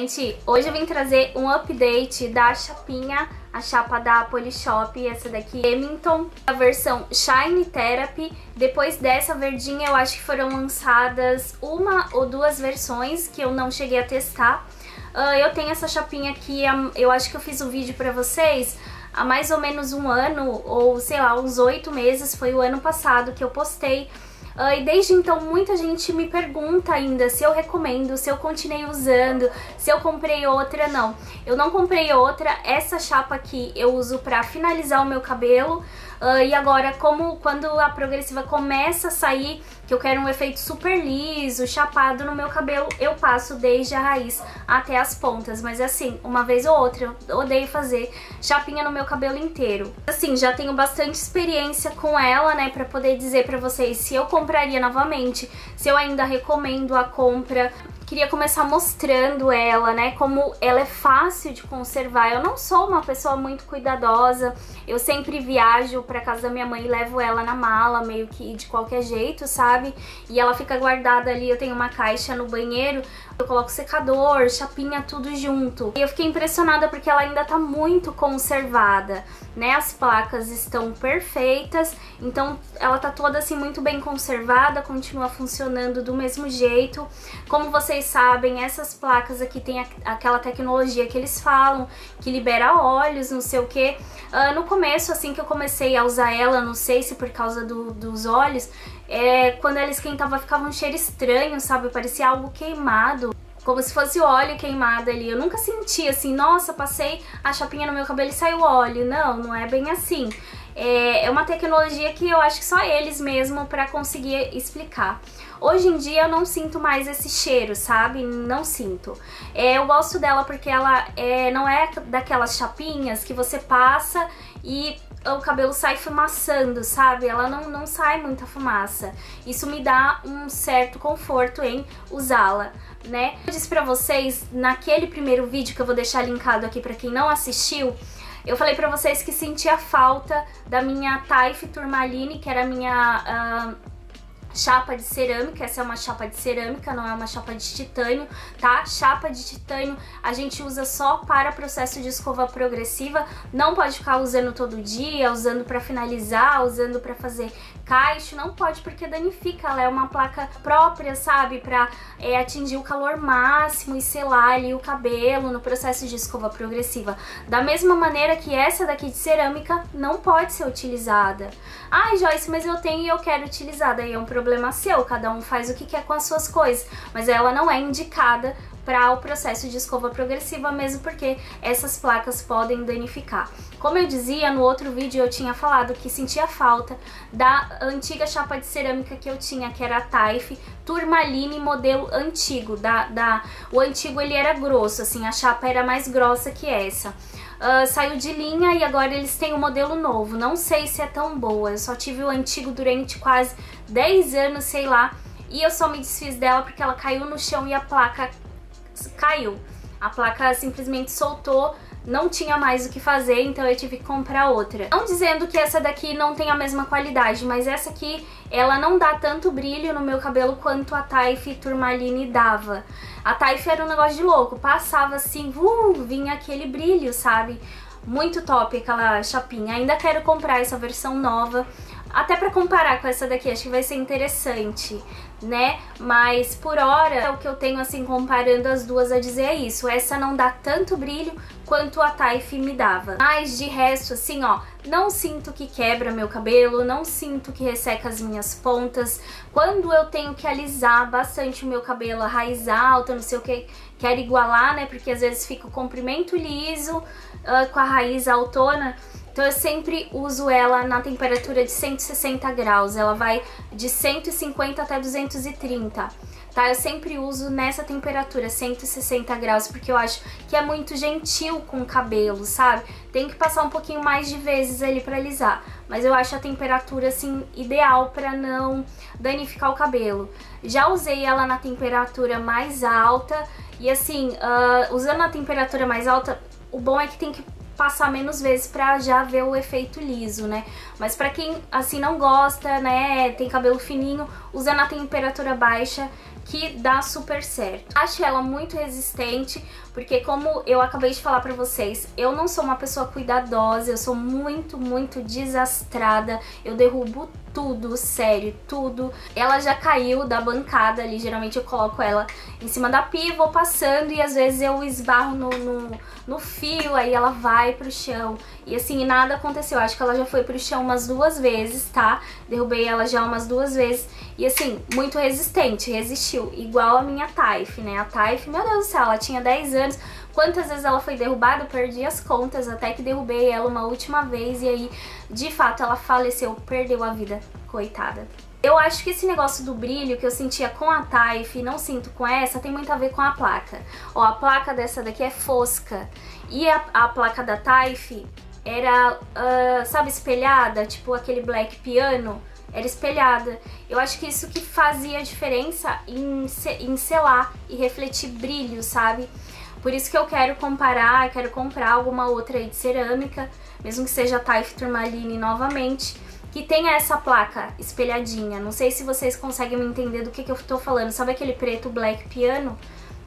Gente, hoje eu vim trazer um update da chapinha, a chapa da Polishop, essa daqui, Remington, a versão Shine Therapy. Depois dessa verdinha, eu acho que foram lançadas uma ou duas versões que eu não cheguei a testar. Uh, eu tenho essa chapinha aqui, eu acho que eu fiz um vídeo pra vocês há mais ou menos um ano, ou sei lá, uns oito meses, foi o ano passado que eu postei Uh, e desde então muita gente me pergunta ainda se eu recomendo, se eu continuei usando, se eu comprei outra, não. Eu não comprei outra, essa chapa aqui eu uso pra finalizar o meu cabelo. Uh, e agora, como quando a progressiva começa a sair, que eu quero um efeito super liso, chapado no meu cabelo, eu passo desde a raiz até as pontas. Mas assim, uma vez ou outra, eu odeio fazer chapinha no meu cabelo inteiro. Assim, já tenho bastante experiência com ela, né, pra poder dizer pra vocês se eu compraria novamente, se eu ainda recomendo a compra queria começar mostrando ela, né, como ela é fácil de conservar. Eu não sou uma pessoa muito cuidadosa, eu sempre viajo pra casa da minha mãe e levo ela na mala, meio que de qualquer jeito, sabe? E ela fica guardada ali, eu tenho uma caixa no banheiro, eu coloco secador, chapinha, tudo junto. E eu fiquei impressionada porque ela ainda tá muito conservada, né? As placas estão perfeitas, então ela tá toda assim muito bem conservada, continua funcionando do mesmo jeito. Como vocês vocês sabem, essas placas aqui tem aquela tecnologia que eles falam, que libera óleos, não sei o que. Uh, no começo, assim que eu comecei a usar ela, não sei se por causa do, dos óleos, é, quando ela esquentava ficava um cheiro estranho, sabe? Parecia algo queimado como se fosse óleo queimado ali. Eu nunca senti assim, nossa, passei a chapinha no meu cabelo e saiu óleo. Não, não é bem assim. É, é uma tecnologia que eu acho que só eles mesmo para conseguir explicar. Hoje em dia eu não sinto mais esse cheiro, sabe? Não sinto. É, eu gosto dela porque ela é, não é daquelas chapinhas que você passa e o cabelo sai fumaçando, sabe? Ela não, não sai muita fumaça. Isso me dá um certo conforto em usá-la, né? Eu disse pra vocês, naquele primeiro vídeo que eu vou deixar linkado aqui pra quem não assistiu, eu falei pra vocês que sentia falta da minha Taif Turmaline, que era a minha... Uh, chapa de cerâmica, essa é uma chapa de cerâmica, não é uma chapa de titânio, tá? Chapa de titânio a gente usa só para processo de escova progressiva, não pode ficar usando todo dia, usando para finalizar, usando para fazer caixo, não pode porque danifica, ela é uma placa própria, sabe, para é, atingir o calor máximo e selar ali o cabelo no processo de escova progressiva. Da mesma maneira que essa daqui de cerâmica não pode ser utilizada. Ai, Joyce, mas eu tenho e eu quero utilizar, daí é um problema seu, cada um faz o que quer com as suas coisas, mas ela não é indicada para o processo de escova progressiva, mesmo porque essas placas podem danificar. Como eu dizia, no outro vídeo eu tinha falado que sentia falta da antiga chapa de cerâmica que eu tinha, que era a Taif Turmaline modelo antigo. Da, da, o antigo ele era grosso, assim, a chapa era mais grossa que essa. Uh, saiu de linha e agora eles têm um modelo novo. Não sei se é tão boa, eu só tive o antigo durante quase 10 anos, sei lá, e eu só me desfiz dela porque ela caiu no chão e a placa caiu. A placa simplesmente soltou, não tinha mais o que fazer, então eu tive que comprar outra. Não dizendo que essa daqui não tem a mesma qualidade, mas essa aqui, ela não dá tanto brilho no meu cabelo quanto a Taif Turmaline dava. A Taif era um negócio de louco, passava assim, uh, vinha aquele brilho, sabe? Muito top aquela chapinha. Ainda quero comprar essa versão nova, até pra comparar com essa daqui, acho que vai ser interessante, né? Mas por hora, o que eu tenho assim comparando as duas a dizer é isso. Essa não dá tanto brilho quanto a Taif me dava. Mas de resto, assim, ó, não sinto que quebra meu cabelo, não sinto que resseca as minhas pontas. Quando eu tenho que alisar bastante o meu cabelo, a raiz alta, não sei o que, quero igualar, né? Porque às vezes fica o comprimento liso uh, com a raiz autona. Então eu sempre uso ela na temperatura de 160 graus, ela vai de 150 até 230, tá? Eu sempre uso nessa temperatura, 160 graus, porque eu acho que é muito gentil com o cabelo, sabe? Tem que passar um pouquinho mais de vezes ali pra alisar, mas eu acho a temperatura, assim, ideal pra não danificar o cabelo. Já usei ela na temperatura mais alta e, assim, uh, usando a temperatura mais alta, o bom é que tem que passar menos vezes pra já ver o efeito liso, né? Mas pra quem, assim, não gosta, né, tem cabelo fininho, usa na temperatura baixa que dá super certo. Acho ela muito resistente, porque como eu acabei de falar pra vocês, eu não sou uma pessoa cuidadosa, eu sou muito, muito desastrada, eu derrubo tudo, sério, tudo. Ela já caiu da bancada ali, geralmente eu coloco ela em cima da pia, vou passando e às vezes eu esbarro no, no, no fio, aí ela vai pro chão. E assim, nada aconteceu, acho que ela já foi pro chão umas duas vezes, tá? Derrubei ela já umas duas vezes. E assim, muito resistente, resistiu, igual a minha Taif, né? A Taif, meu Deus do céu, ela tinha 10 anos, Quantas vezes ela foi derrubada, eu perdi as contas, até que derrubei ela uma última vez e aí, de fato, ela faleceu, perdeu a vida, coitada. Eu acho que esse negócio do brilho que eu sentia com a Taif e não sinto com essa tem muito a ver com a placa. Ó, a placa dessa daqui é fosca e a, a placa da Taif era, uh, sabe, espelhada, tipo aquele black piano, era espelhada. Eu acho que isso que fazia diferença em, em selar e refletir brilho, sabe? Por isso que eu quero comparar, quero comprar alguma outra aí de cerâmica, mesmo que seja Taif Turmaline novamente, que tenha essa placa espelhadinha. Não sei se vocês conseguem me entender do que, que eu tô falando. Sabe aquele preto black piano?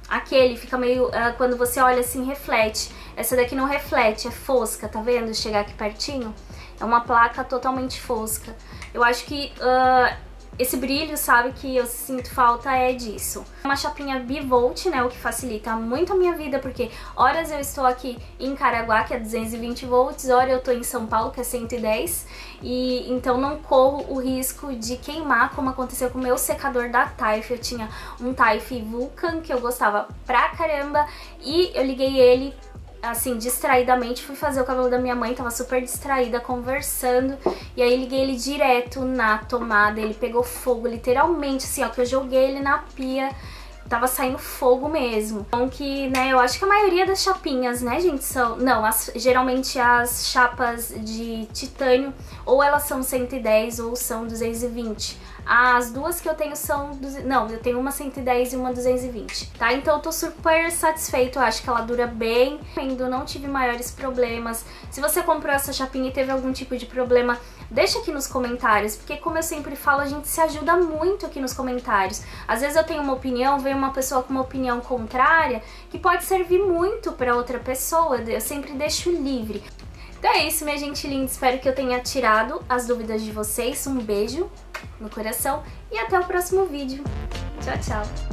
Aquele fica meio... Uh, quando você olha assim, reflete. Essa daqui não reflete, é fosca, tá vendo? Chegar aqui pertinho. É uma placa totalmente fosca. Eu acho que... Uh, esse brilho, sabe, que eu sinto falta é disso. Uma chapinha bivolt, né, o que facilita muito a minha vida, porque horas eu estou aqui em Caraguá, que é 220 volts, horas eu estou em São Paulo, que é 110, e então não corro o risco de queimar, como aconteceu com o meu secador da Taif. Eu tinha um Taif Vulcan, que eu gostava pra caramba, e eu liguei ele assim, distraidamente, fui fazer o cabelo da minha mãe, tava super distraída, conversando, e aí liguei ele direto na tomada, ele pegou fogo, literalmente, assim, ó, que eu joguei ele na pia, tava saindo fogo mesmo. Então que, né, eu acho que a maioria das chapinhas, né, gente, são... Não, as, geralmente as chapas de titânio, ou elas são 110 ou são 220. As duas que eu tenho são... Não, eu tenho uma 110 e uma 220, tá? Então eu tô super satisfeito, eu acho que ela dura bem. Ainda não tive maiores problemas. Se você comprou essa chapinha e teve algum tipo de problema, deixa aqui nos comentários, porque como eu sempre falo, a gente se ajuda muito aqui nos comentários. Às vezes eu tenho uma opinião, vem uma pessoa com uma opinião contrária, que pode servir muito para outra pessoa, eu sempre deixo livre. Então é isso, minha gente linda. Espero que eu tenha tirado as dúvidas de vocês. Um beijo no coração e até o próximo vídeo. Tchau, tchau!